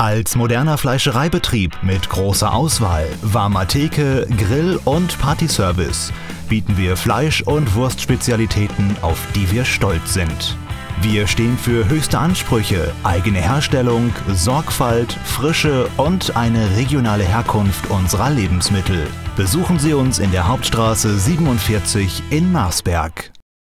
Als moderner Fleischereibetrieb mit großer Auswahl, warmer Theke, Grill und Partyservice bieten wir Fleisch- und Wurstspezialitäten, auf die wir stolz sind. Wir stehen für höchste Ansprüche, eigene Herstellung, Sorgfalt, Frische und eine regionale Herkunft unserer Lebensmittel. Besuchen Sie uns in der Hauptstraße 47 in Marsberg.